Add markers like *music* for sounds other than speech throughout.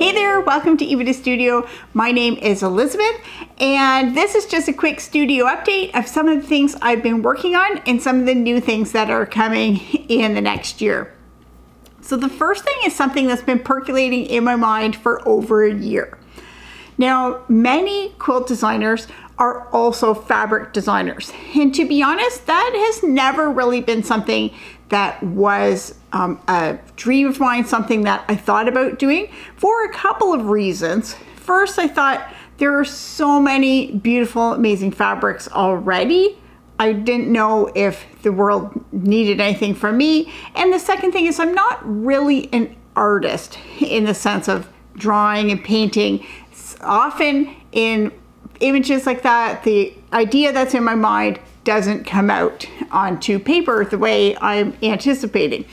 Hey there, welcome to Epida Studio. My name is Elizabeth, and this is just a quick studio update of some of the things I've been working on and some of the new things that are coming *laughs* in the next year. So the first thing is something that's been percolating in my mind for over a year. Now, many quilt designers are also fabric designers. And to be honest, that has never really been something that was um, a dream of mine, something that I thought about doing for a couple of reasons. First, I thought there are so many beautiful, amazing fabrics already. I didn't know if the world needed anything from me. And the second thing is, I'm not really an artist in the sense of drawing and painting. Often in images like that, the idea that's in my mind doesn't come out onto paper the way I'm anticipating.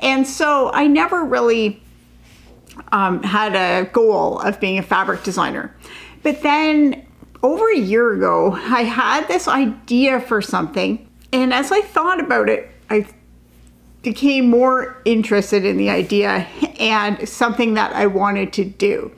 And so I never really um, had a goal of being a fabric designer. But then over a year ago, I had this idea for something. And as I thought about it, I became more interested in the idea and something that I wanted to do.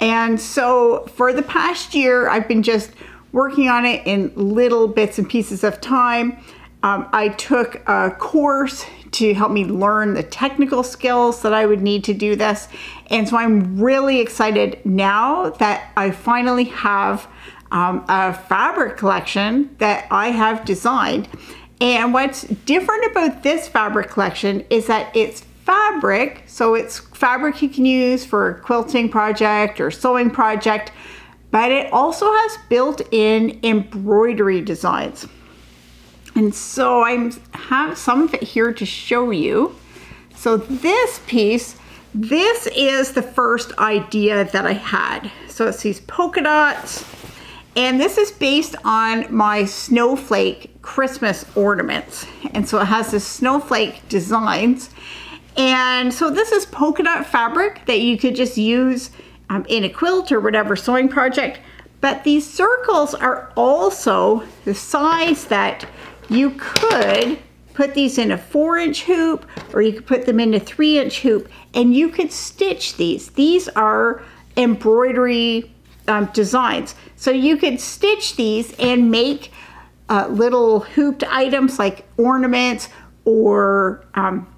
And so for the past year, I've been just working on it in little bits and pieces of time. Um, I took a course to help me learn the technical skills that I would need to do this. And so I'm really excited now that I finally have um, a fabric collection that I have designed. And what's different about this fabric collection is that it's fabric, so it's fabric you can use for a quilting project or sewing project, but it also has built-in embroidery designs. And so I have some of it here to show you. So this piece, this is the first idea that I had. So it's these polka dots, and this is based on my snowflake Christmas ornaments. And so it has this snowflake designs. And so this is polka dot fabric that you could just use um, in a quilt or whatever sewing project. But these circles are also the size that you could put these in a four inch hoop or you could put them in a three inch hoop and you could stitch these. These are embroidery um, designs. So you could stitch these and make uh, little hooped items like ornaments or um,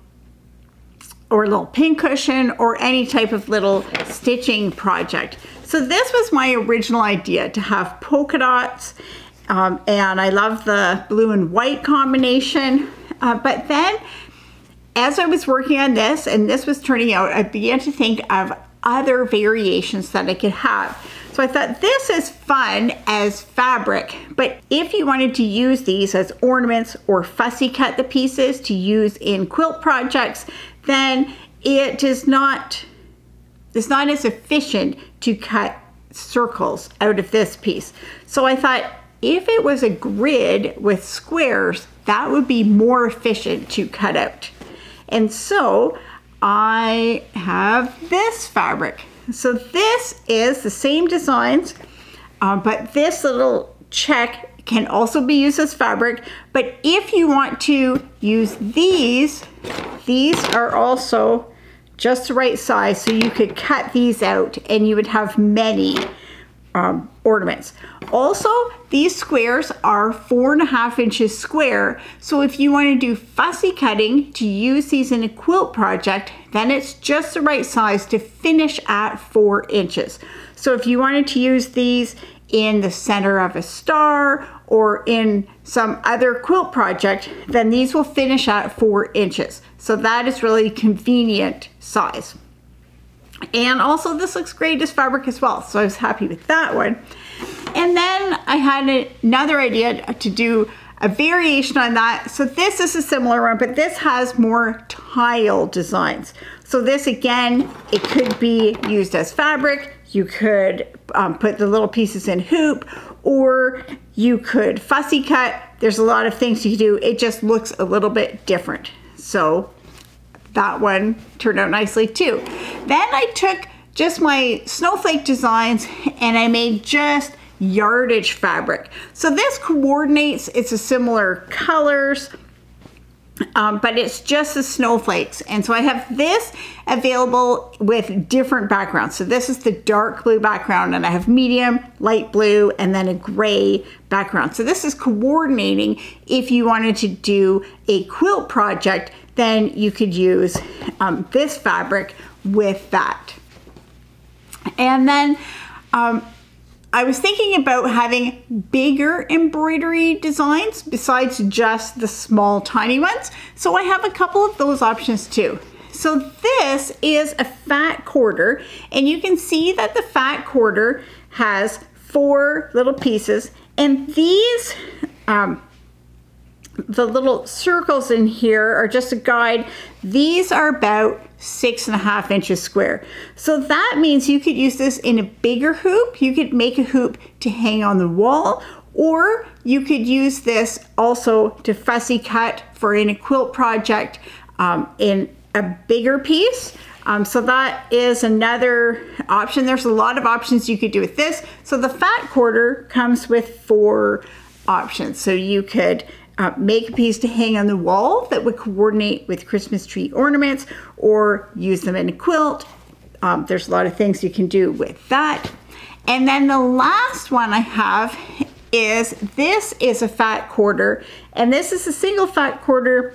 or a little pincushion or any type of little stitching project. So this was my original idea to have polka dots um, and I love the blue and white combination. Uh, but then as I was working on this and this was turning out, I began to think of other variations that I could have. So I thought this is fun as fabric, but if you wanted to use these as ornaments or fussy cut the pieces to use in quilt projects, then it is not, it's not as efficient to cut circles out of this piece. So I thought if it was a grid with squares, that would be more efficient to cut out. And so I have this fabric. So this is the same designs, uh, but this little check can also be used as fabric. But if you want to use these, these are also just the right size. So you could cut these out and you would have many um, ornaments. Also, these squares are four and a half inches square. So if you want to do fussy cutting to use these in a quilt project, then it's just the right size to finish at four inches. So if you wanted to use these in the center of a star or in some other quilt project, then these will finish at four inches. So that is really convenient size. And also this looks great as fabric as well. So I was happy with that one. And then I had another idea to do a variation on that. So this is a similar one, but this has more tile designs. So this again, it could be used as fabric. You could um, put the little pieces in hoop or you could fussy cut. There's a lot of things you can do. It just looks a little bit different. So that one turned out nicely too. Then I took just my snowflake designs and I made just yardage fabric. So this coordinates, it's a similar colors. Um, but it's just the snowflakes. And so I have this available with different backgrounds. So this is the dark blue background and I have medium, light blue, and then a gray background. So this is coordinating if you wanted to do a quilt project, then you could use um, this fabric with that. And then um, I was thinking about having bigger embroidery designs besides just the small tiny ones. So I have a couple of those options too. So this is a fat quarter and you can see that the fat quarter has four little pieces and these um, the little circles in here are just a guide. These are about six and a half inches square. So that means you could use this in a bigger hoop. You could make a hoop to hang on the wall or you could use this also to fussy cut for in a quilt project um, in a bigger piece. Um, so that is another option. There's a lot of options you could do with this. So the fat quarter comes with four options. So you could uh, make a piece to hang on the wall that would coordinate with Christmas tree ornaments or use them in a quilt. Um, there's a lot of things you can do with that. And then the last one I have is this is a fat quarter and this is a single fat quarter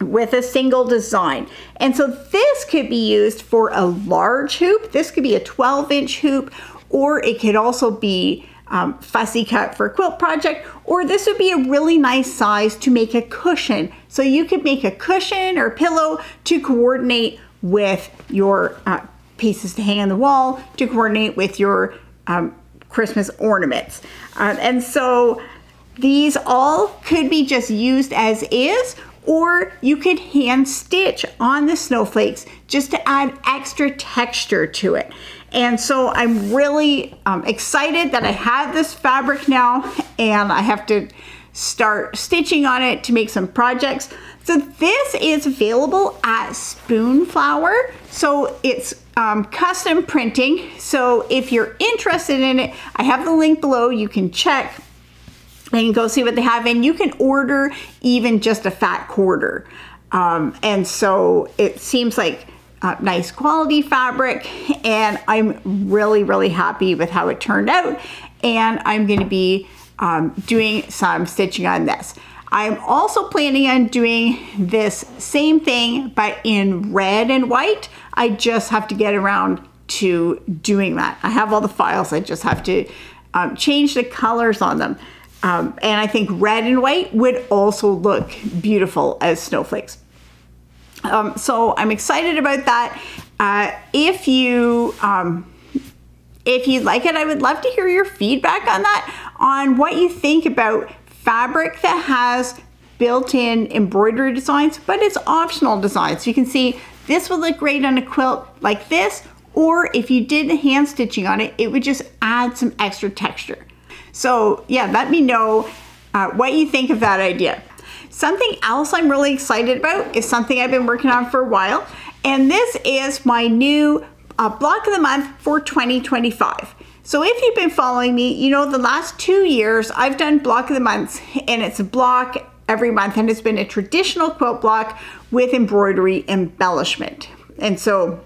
with a single design. And so this could be used for a large hoop. This could be a 12 inch hoop or it could also be um, fussy cut for a quilt project, or this would be a really nice size to make a cushion. So you could make a cushion or pillow to coordinate with your uh, pieces to hang on the wall, to coordinate with your um, Christmas ornaments. Um, and so these all could be just used as is, or you could hand stitch on the snowflakes just to add extra texture to it. And so I'm really um, excited that I have this fabric now and I have to start stitching on it to make some projects. So this is available at Spoonflower. So it's um, custom printing. So if you're interested in it, I have the link below. You can check and go see what they have. And you can order even just a fat quarter. Um, and so it seems like uh, nice quality fabric and I'm really, really happy with how it turned out. And I'm gonna be um, doing some stitching on this. I'm also planning on doing this same thing, but in red and white. I just have to get around to doing that. I have all the files, I just have to um, change the colors on them. Um, and I think red and white would also look beautiful as snowflakes. Um, so I'm excited about that. Uh, if you um, if you like it, I would love to hear your feedback on that, on what you think about fabric that has built-in embroidery designs, but it's optional designs. You can see this would look great on a quilt like this, or if you did hand stitching on it, it would just add some extra texture. So yeah, let me know uh, what you think of that idea. Something else I'm really excited about is something I've been working on for a while, and this is my new uh, block of the month for 2025. So if you've been following me, you know the last two years I've done block of the months, and it's a block every month, and it's been a traditional quilt block with embroidery embellishment. And so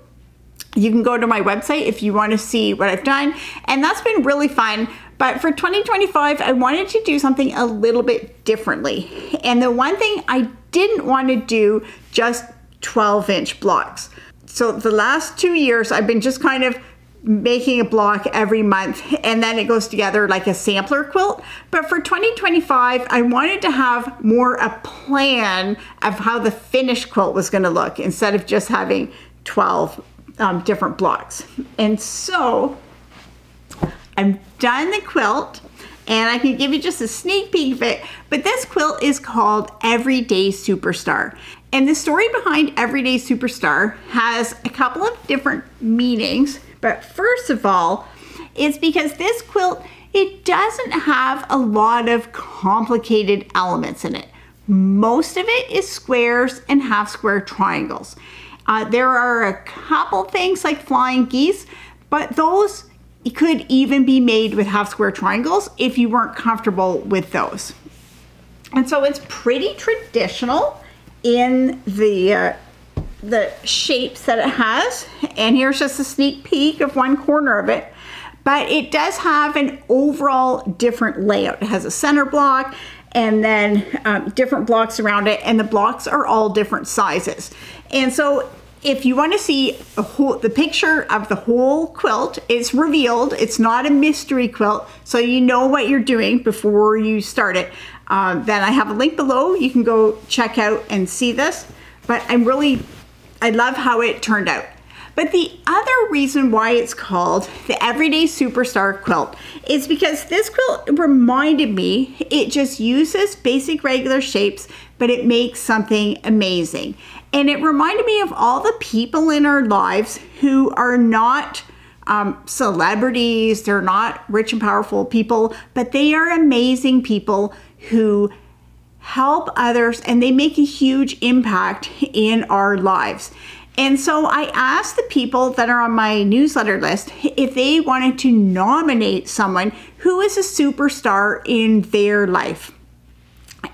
you can go to my website if you want to see what I've done, and that's been really fun. But for 2025, I wanted to do something a little bit differently. And the one thing I didn't want to do just 12 inch blocks. So the last two years, I've been just kind of making a block every month and then it goes together like a sampler quilt. But for 2025, I wanted to have more a plan of how the finished quilt was gonna look instead of just having 12 um, different blocks. And so I'm done the quilt and I can give you just a sneak peek of it, but this quilt is called Everyday Superstar. And the story behind Everyday Superstar has a couple of different meanings, but first of all, it's because this quilt, it doesn't have a lot of complicated elements in it. Most of it is squares and half square triangles. Uh, there are a couple things like flying geese, but those it could even be made with half square triangles if you weren't comfortable with those. And so it's pretty traditional. in the uh, the shapes that it has. And here's just a sneak peek of one corner of it. But it does have an overall different layout. It has a center block and then um, different blocks around it. And the blocks are all different sizes. And so if you want to see whole, the picture of the whole quilt, it's revealed. It's not a mystery quilt, so you know what you're doing before you start it. Um, then I have a link below. You can go check out and see this. But I'm really, I love how it turned out. But the other reason why it's called the Everyday Superstar Quilt is because this quilt reminded me it just uses basic regular shapes, but it makes something amazing. And it reminded me of all the people in our lives who are not um, celebrities, they're not rich and powerful people, but they are amazing people who help others and they make a huge impact in our lives. And so I asked the people that are on my newsletter list if they wanted to nominate someone who is a superstar in their life.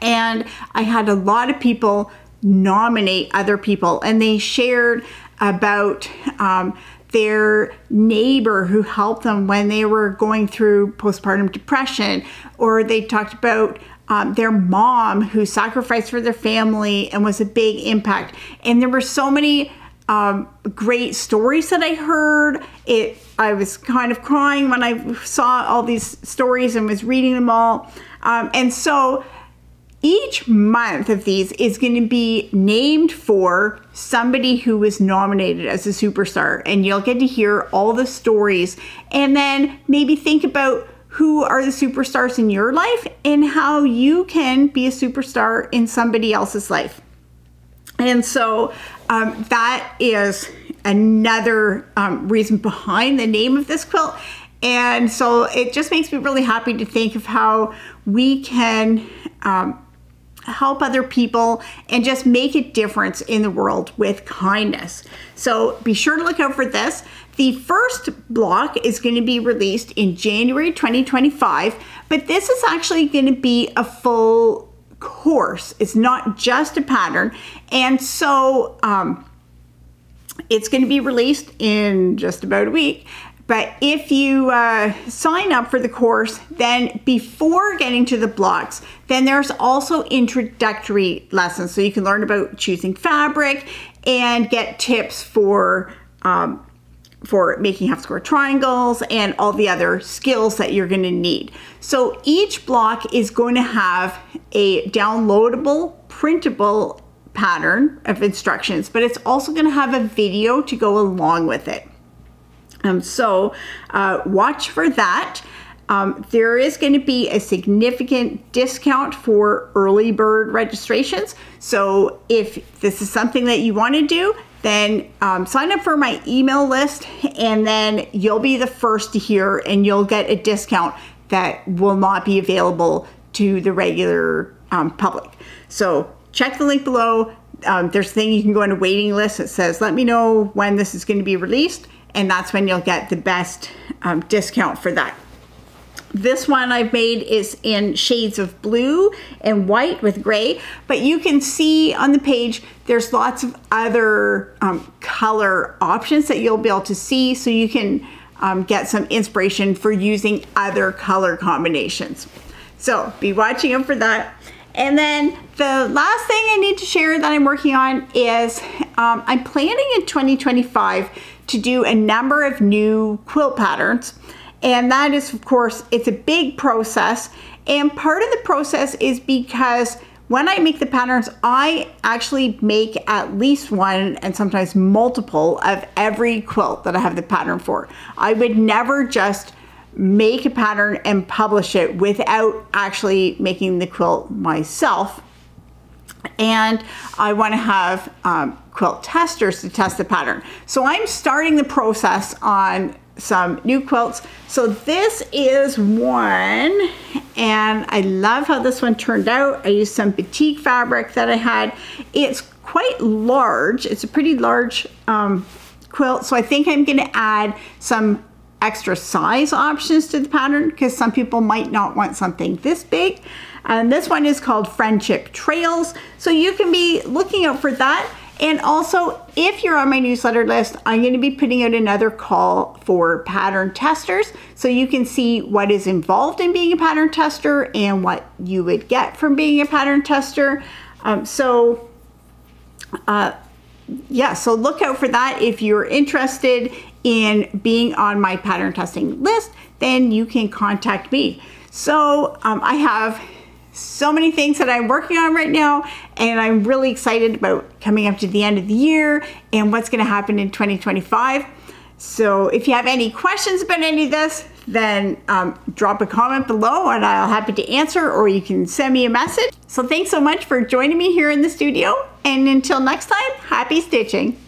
And I had a lot of people nominate other people. And they shared about um, their neighbor who helped them when they were going through postpartum depression, or they talked about um, their mom who sacrificed for their family and was a big impact. And there were so many um, great stories that I heard. It I was kind of crying when I saw all these stories and was reading them all. Um, and so each month of these is going to be named for somebody who was nominated as a superstar and you'll get to hear all the stories and then maybe think about who are the superstars in your life and how you can be a superstar in somebody else's life. And so um, that is another um, reason behind the name of this quilt. And so it just makes me really happy to think of how we can um, help other people and just make a difference in the world with kindness. So be sure to look out for this. The first block is going to be released in January 2025, but this is actually going to be a full course. It's not just a pattern. And so um, it's going to be released in just about a week. But if you uh, sign up for the course, then before getting to the blocks, then there's also introductory lessons. So you can learn about choosing fabric and get tips for um, for making half square triangles and all the other skills that you're gonna need. So each block is going to have a downloadable, printable pattern of instructions, but it's also gonna have a video to go along with it. Um, so uh, watch for that. Um, there is going to be a significant discount for early bird registrations. So if this is something that you want to do, then um, sign up for my email list and then you'll be the first to hear and you'll get a discount that will not be available to the regular um, public. So check the link below. Um, there's a thing you can go on a waiting list that says, let me know when this is going to be released and that's when you'll get the best um, discount for that. This one I've made is in shades of blue and white with gray, but you can see on the page there's lots of other um, color options that you'll be able to see so you can um, get some inspiration for using other color combinations. So be watching out for that. And then the last thing I need to share that I'm working on is um, I'm planning in 2025 to do a number of new quilt patterns. And that is, of course, it's a big process. And part of the process is because when I make the patterns, I actually make at least one and sometimes multiple of every quilt that I have the pattern for. I would never just make a pattern and publish it without actually making the quilt myself. And I want to have um, quilt testers to test the pattern. So I'm starting the process on some new quilts. So this is one, and I love how this one turned out. I used some batik fabric that I had. It's quite large. It's a pretty large um, quilt, so I think I'm gonna add some extra size options to the pattern because some people might not want something this big. And this one is called Friendship Trails. So you can be looking out for that. And also, if you're on my newsletter list, I'm going to be putting out another call for pattern testers so you can see what is involved in being a pattern tester and what you would get from being a pattern tester. Um, so, uh, yeah, so look out for that. If you're interested in being on my pattern testing list, then you can contact me. So um, I have so many things that I'm working on right now, and I'm really excited about coming up to the end of the year and what's going to happen in 2025. So if you have any questions about any of this, then um, drop a comment below and I'll happy to answer or you can send me a message. So thanks so much for joining me here in the studio and until next time, happy stitching.